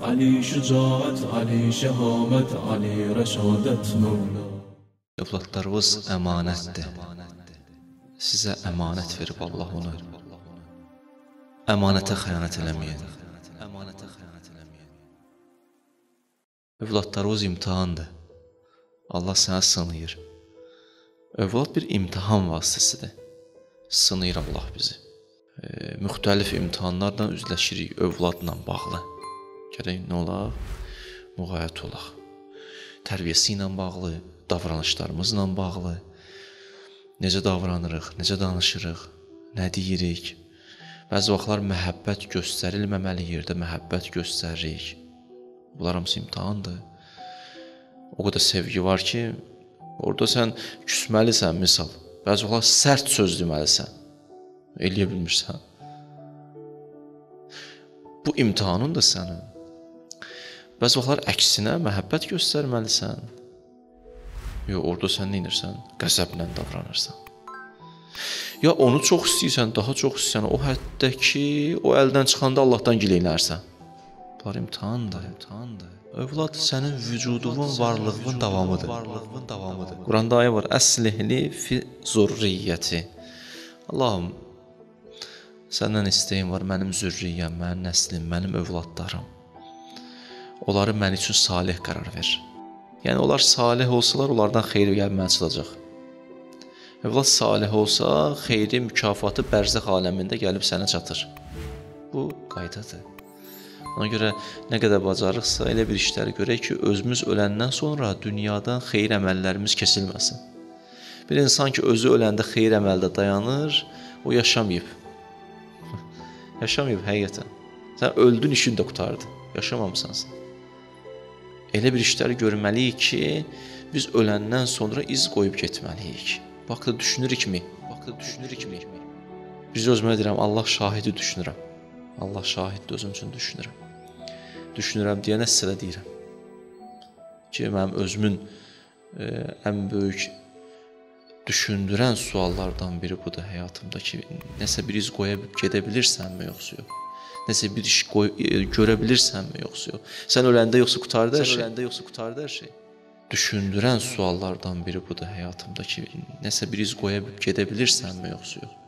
Ali şücaət, Ali şəhamət, Ali rəşadət Mövla Övladlarınız əmanətdir. Sizə əmanət verib Allah onu. Əmanətə xəyanət eləməyin. Əmanətə xəyanət eləməyin. Övladlarınız imtahandır. Allah sənə sınayır. Övlad bir imtahan vasitəsidir. Sınayır Allah bizi. E, müxtəlif imtahanlarla üzləşirik övladla bağlı. Gərək nə olaq? Müğayət olaq. Tərbiyəsi ilə bağlı, davranışlarımızla bağlı, necə davranırıq, necə danışırıq, nə deyirik. Bəzi vaxtlar məhəbbət göstərilməməli yerdə məhəbbət göstəririk. Bunlar hamısı imtahandır. O qədər sevgi var ki, orada sən küsməlisən, misal. Bəzi vaxtlar sərt söz deməlisən. Eləyə bilmirsən. Bu imtahanın da sənin. Bəzi vaxtlar əksinə məhəbbət göstərməlisən. Yox, orada sən nə edirsən? Qəzəblə davranırsan. Ya onu çox istəyirsən, daha çox istəyirsən, o həddə ki, o əldən çıxanda Allahdan giləyinərsən. Bunlar imtahandır, imtahandır. Övlad sənin vücudunun varlığının davamıdır. Varlığının davamıdır. Quranda ayə var: "Əslihli fi zurriyyəti." Allahım, səndən istəyim var mənim zürriyyəm, mənim nəslim, mənim övladlarım. Onları mən üçün salih qərar ver. Yəni onlar salih olsalar, onlardan xeyir gəlib mənə çatacaq. Övlad salih olsa, xeyri mükafatı bərzəx aləmində gəlib sənə çatır. Bu qaydadır. Ona görə nə qədər bacarıqsa elə bir işləri görək ki, özümüz öləndən sonra dünyadan xeyir əməllərimiz kəsilməsin. Bir insan ki, özü öləndə xeyir əməldə dayanır, o yaşamayıb. yaşamayıb həqiqətən. Sən öldün, işin də qutardı. Yaşamamısan sən. Elə bir işləri görməliyik ki, biz öləndən sonra iz qoyub getməliyik. Vaxtda düşünürükmü? Vaxtda düşünürükmü? Biz özümə deyirəm, Allah şahidi düşünürəm. Allah şahiddir özüm üçün düşünürəm. Düşünürəm deyənə sizə də deyirəm. Ki, mənim özümün e, ən böyük düşündürən suallardan biri budur həyatımdakı. Nəsə bir iz qoya gedə bilirsənmi yoxsa yox? Nəsə bir iş qoy, e, görə bilirsənmi yoxsa yox? Sən öləndə yoxsa qutardı hər şey? Sən öləndə yoxsa qutardı hər şey? düşündürən suallardan biri budur həyatımdakı. Nəsə bir iz qoya gedə bilirsənmi yoxsa yox?